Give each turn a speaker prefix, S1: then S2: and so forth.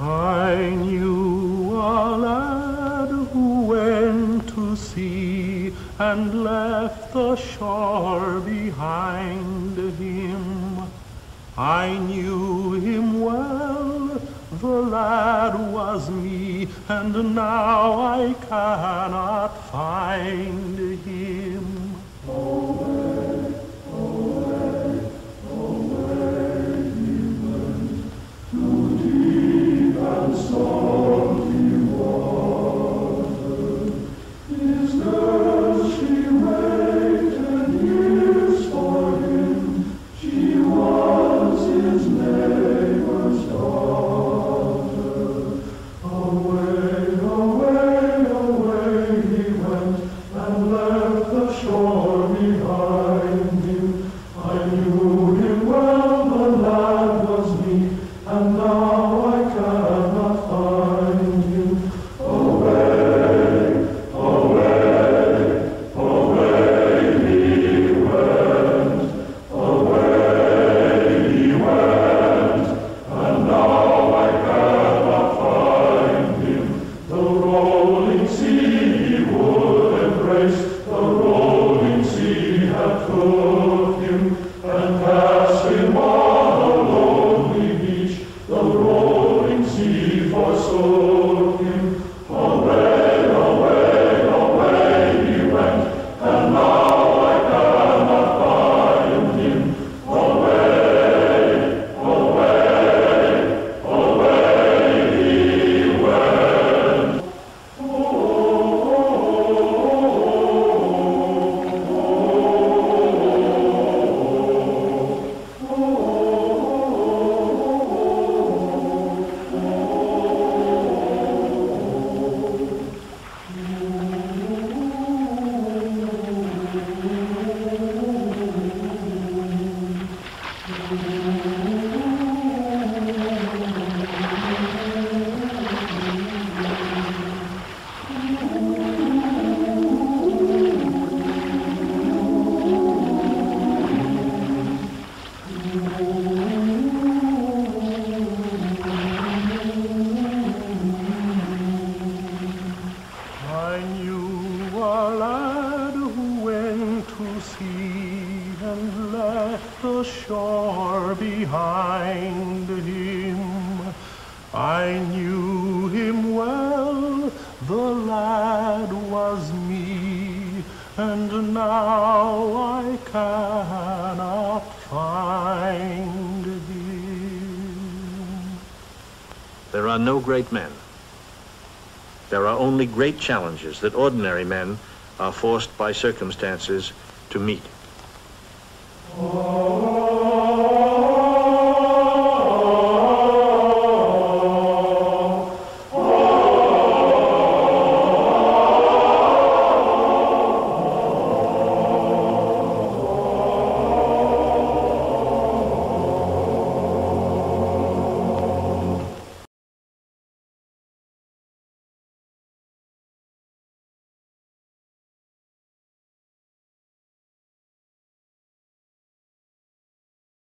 S1: I knew a lad who went to sea and left the shore behind him. I knew him well, the lad was me, and now I cannot find him. The shore behind him. I knew him well, the lad was me, and now I cannot find him.
S2: There are no great men. There are only great challenges that ordinary men are forced by circumstances to meet.
S1: Oh.